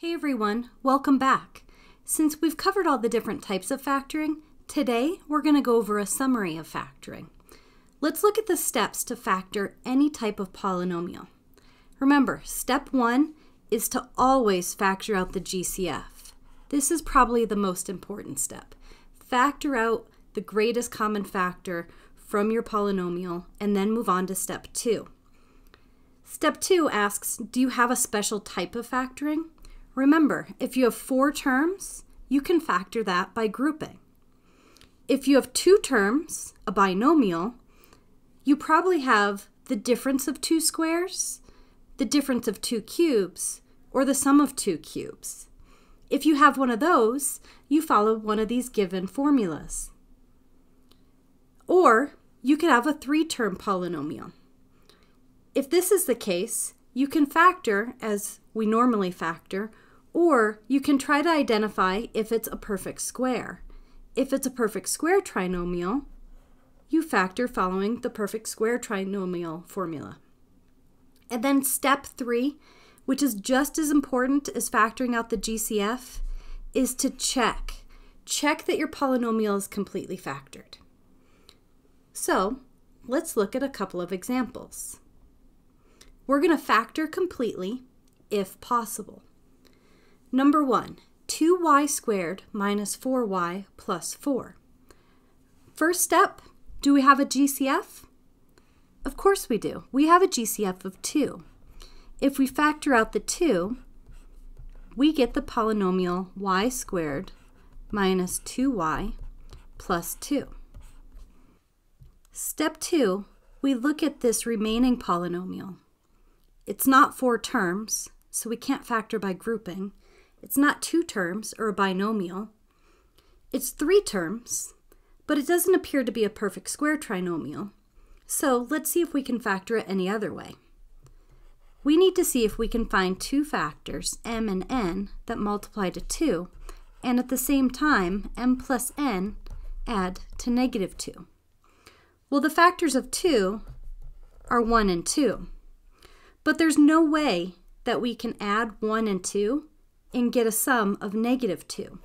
Hey everyone, welcome back. Since we've covered all the different types of factoring, today we're going to go over a summary of factoring. Let's look at the steps to factor any type of polynomial. Remember, step one is to always factor out the GCF. This is probably the most important step. Factor out the greatest common factor from your polynomial and then move on to step two. Step two asks, do you have a special type of factoring? Remember, if you have four terms, you can factor that by grouping. If you have two terms, a binomial, you probably have the difference of two squares, the difference of two cubes, or the sum of two cubes. If you have one of those, you follow one of these given formulas. Or you could have a three-term polynomial. If this is the case, you can factor as we normally factor, or you can try to identify if it's a perfect square. If it's a perfect square trinomial, you factor following the perfect square trinomial formula. And then step three, which is just as important as factoring out the GCF, is to check. Check that your polynomial is completely factored. So let's look at a couple of examples. We're going to factor completely if possible. Number 1, 2y squared minus 4y plus 4. First step, do we have a GCF? Of course we do. We have a GCF of 2. If we factor out the 2, we get the polynomial y squared minus 2y plus 2. Step 2, we look at this remaining polynomial. It's not four terms, so we can't factor by grouping. It's not two terms or a binomial. It's three terms, but it doesn't appear to be a perfect square trinomial. So let's see if we can factor it any other way. We need to see if we can find two factors, m and n, that multiply to 2, and at the same time, m plus n add to negative 2. Well, the factors of 2 are 1 and 2, but there's no way that we can add 1 and 2 and get a sum of negative 2.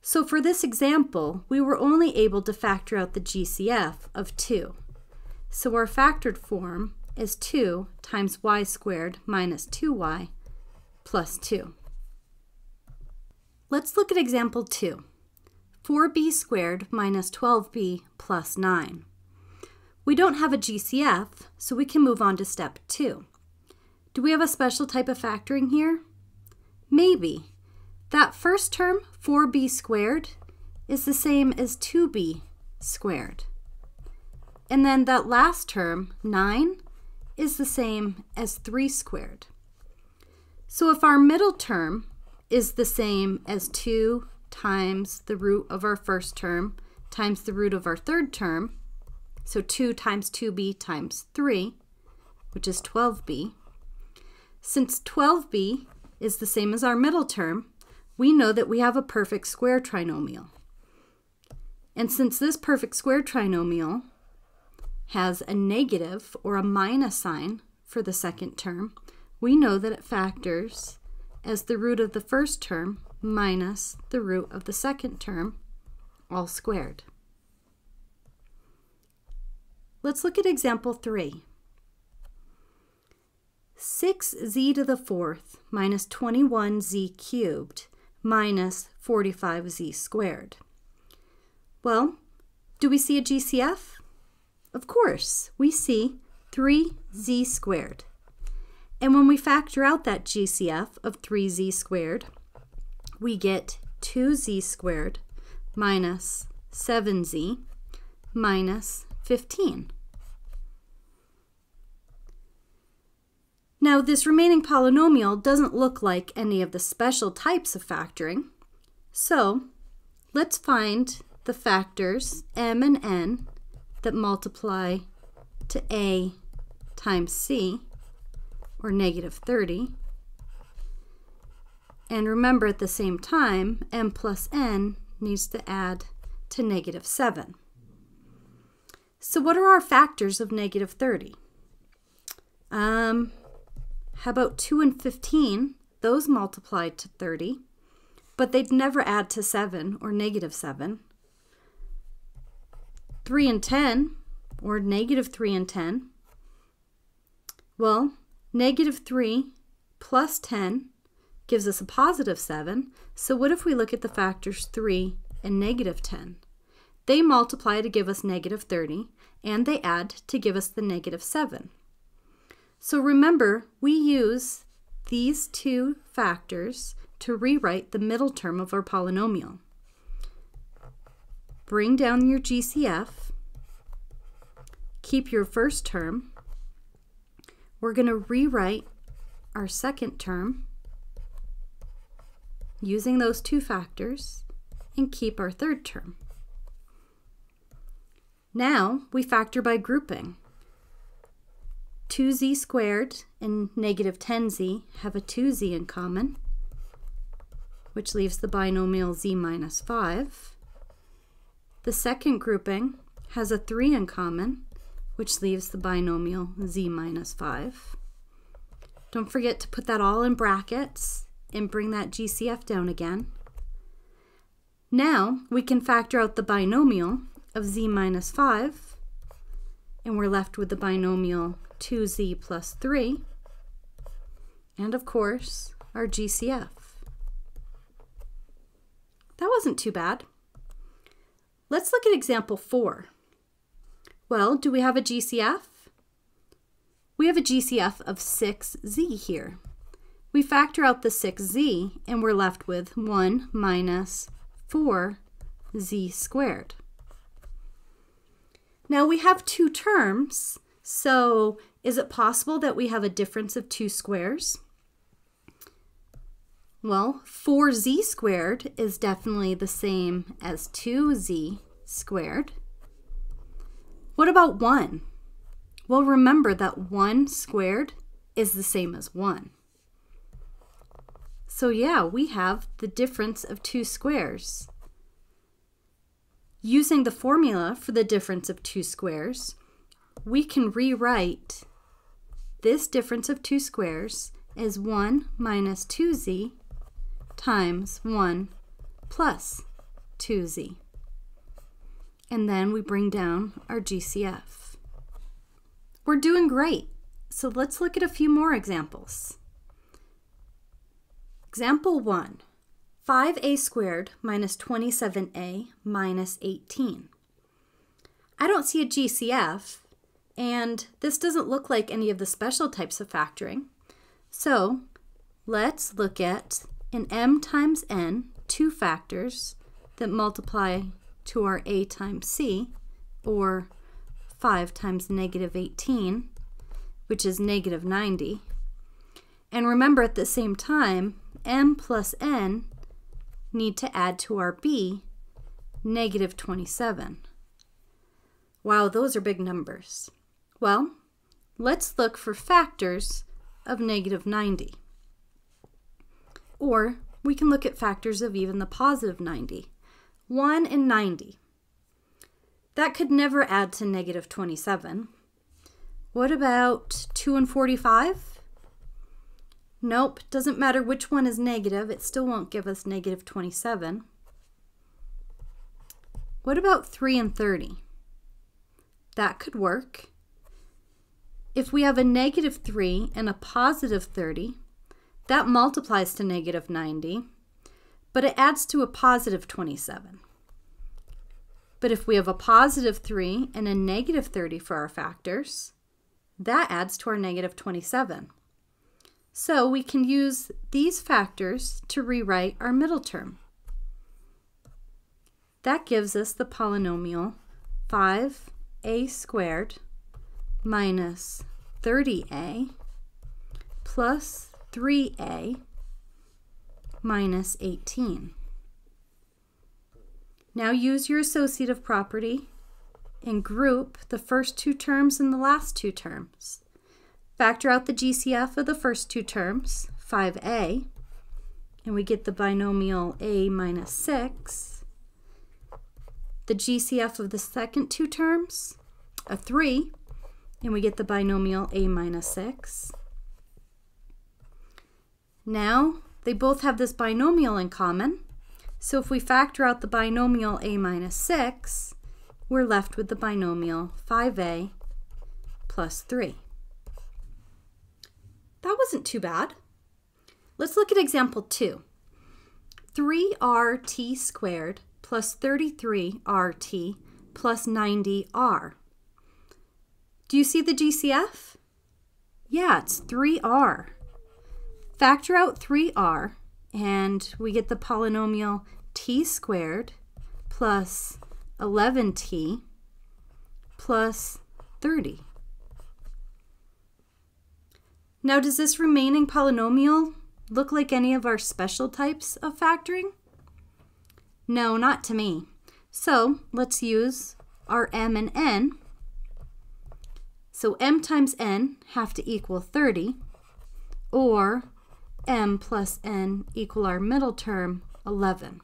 So for this example, we were only able to factor out the GCF of 2. So our factored form is 2 times y squared minus 2y plus 2. Let's look at example 2. 4b squared minus 12b plus 9. We don't have a GCF, so we can move on to step 2. Do we have a special type of factoring here? Maybe. That first term, 4b squared, is the same as 2b squared. And then that last term, 9, is the same as 3 squared. So if our middle term is the same as 2 times the root of our first term times the root of our third term, so 2 times 2b times 3, which is 12b, since 12b is the same as our middle term, we know that we have a perfect square trinomial. And since this perfect square trinomial has a negative or a minus sign for the second term, we know that it factors as the root of the first term minus the root of the second term, all squared. Let's look at example 3. 6z to the fourth minus 21z cubed minus 45z squared. Well, do we see a GCF? Of course, we see 3z squared. And when we factor out that GCF of 3z squared, we get 2z squared minus 7z minus 15. Now, this remaining polynomial doesn't look like any of the special types of factoring. So, let's find the factors m and n that multiply to a times c, or negative 30. And remember at the same time, m plus n needs to add to negative 7. So what are our factors of negative 30? Um, how about 2 and 15 those multiply to 30, but they'd never add to 7 or negative 7. 3 and 10, or negative 3 and 10, well, negative 3 plus 10 gives us a positive 7. So what if we look at the factors 3 and negative 10? They multiply to give us negative 30, and they add to give us the negative 7. So remember, we use these two factors to rewrite the middle term of our polynomial. Bring down your GCF, keep your first term. We're going to rewrite our second term using those two factors and keep our third term. Now we factor by grouping. 2z squared and negative 10z have a 2z in common, which leaves the binomial z minus 5. The second grouping has a 3 in common, which leaves the binomial z minus 5. Don't forget to put that all in brackets and bring that GCF down again. Now we can factor out the binomial of z minus 5, and we're left with the binomial 2z plus 3, and of course, our GCF. That wasn't too bad. Let's look at example 4. Well, do we have a GCF? We have a GCF of 6z here. We factor out the 6z and we're left with 1 minus 4z squared. Now we have two terms, so is it possible that we have a difference of two squares? Well, 4z squared is definitely the same as 2z squared. What about 1? Well, remember that 1 squared is the same as 1. So yeah, we have the difference of two squares. Using the formula for the difference of two squares, we can rewrite this difference of two squares as 1 minus 2z times 1 plus 2z. And then we bring down our GCF. We're doing great. So let's look at a few more examples. Example 1. 5a squared minus 27a minus 18. I don't see a GCF, and this doesn't look like any of the special types of factoring. So let's look at an m times n, two factors that multiply to our a times c, or 5 times negative 18, which is negative 90. And remember at the same time, m plus n need to add to our b negative 27. Wow, those are big numbers. Well, let's look for factors of negative 90. Or we can look at factors of even the positive 90. 1 and 90. That could never add to negative 27. What about 2 and 45? Nope, doesn't matter which one is negative, it still won't give us negative 27. What about 3 and 30? That could work. If we have a negative 3 and a positive 30, that multiplies to negative 90, but it adds to a positive 27. But if we have a positive 3 and a negative 30 for our factors, that adds to our negative 27. So we can use these factors to rewrite our middle term. That gives us the polynomial 5a squared minus 30a plus 3a minus 18. Now use your associative property and group the first two terms and the last two terms. Factor out the GCF of the first two terms, 5a, and we get the binomial a minus 6. The GCF of the second two terms, a 3, and we get the binomial a minus 6. Now, they both have this binomial in common. So if we factor out the binomial a minus 6, we're left with the binomial 5a plus 3. That wasn't too bad. Let's look at example 2. 3rt squared plus 33rt plus 90r. Do you see the GCF? Yeah, it's 3r. Factor out 3r and we get the polynomial t squared plus 11t plus 30. Now, does this remaining polynomial look like any of our special types of factoring? No, not to me. So let's use our m and n. So m times n have to equal 30, or m plus n equal our middle term, 11.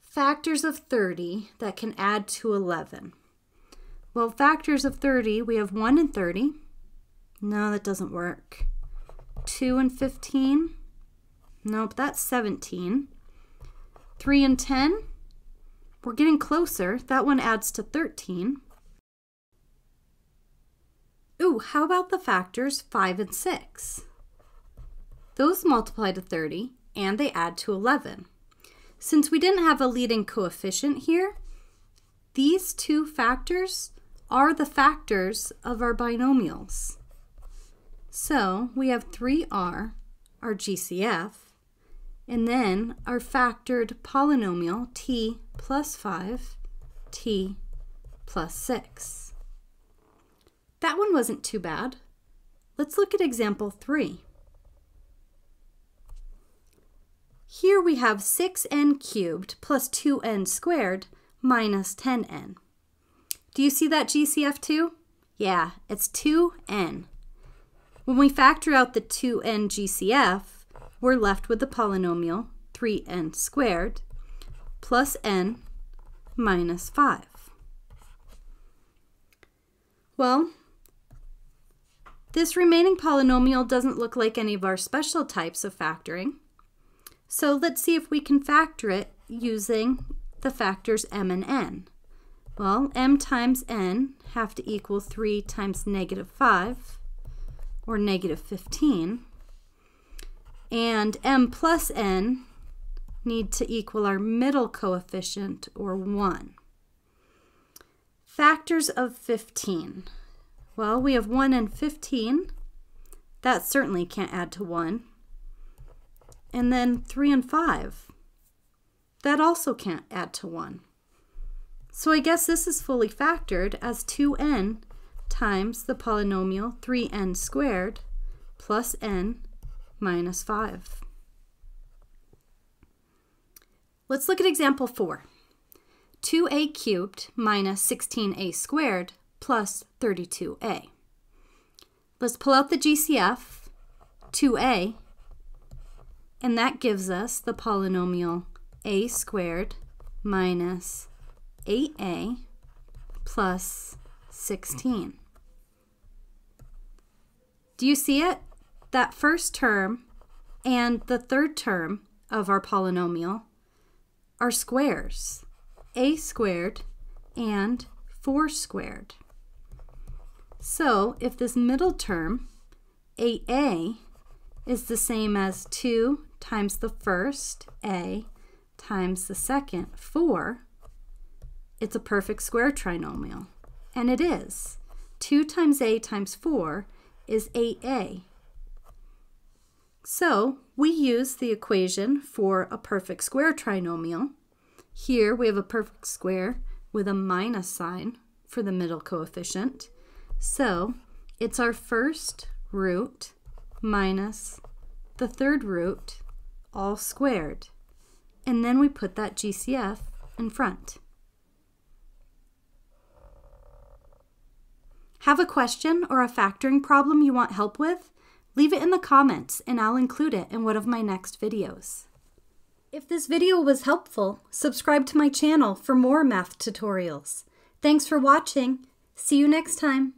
Factors of 30 that can add to 11. Well, factors of 30, we have 1 and 30. No, that doesn't work. 2 and 15. Nope, that's 17. 3 and 10. We're getting closer. That one adds to 13. Ooh, how about the factors 5 and 6? Those multiply to 30 and they add to 11. Since we didn't have a leading coefficient here, these two factors are the factors of our binomials. So we have 3r, our GCF, and then our factored polynomial t plus 5, t plus 6. That one wasn't too bad. Let's look at example 3. Here we have 6n cubed plus 2n squared minus 10n. Do you see that GCF too? Yeah, it's 2n. When we factor out the 2n GCF, we're left with the polynomial 3n squared plus n minus 5. Well, this remaining polynomial doesn't look like any of our special types of factoring. So let's see if we can factor it using the factors m and n. Well, m times n have to equal 3 times negative 5, or negative 15. And m plus n need to equal our middle coefficient, or 1. Factors of 15. Well, we have 1 and 15. That certainly can't add to 1. And then 3 and 5. That also can't add to 1. So I guess this is fully factored as 2n times the polynomial 3n squared plus n minus 5. Let's look at example 4. 2a cubed minus 16a squared plus 32a. Let's pull out the GCF, 2a and that gives us the polynomial a squared minus 8a plus 16. Do you see it? That first term and the third term of our polynomial are squares, a squared and 4 squared. So if this middle term, 8a, is the same as 2 times the first, a, times the second, 4, it's a perfect square trinomial. And it is. 2 times a times 4 is 8a. So we use the equation for a perfect square trinomial. Here we have a perfect square with a minus sign for the middle coefficient. So it's our first root minus the third root all squared. And then we put that GCF in front. Have a question or a factoring problem you want help with? Leave it in the comments and I'll include it in one of my next videos. If this video was helpful, subscribe to my channel for more math tutorials. Thanks for watching. See you next time.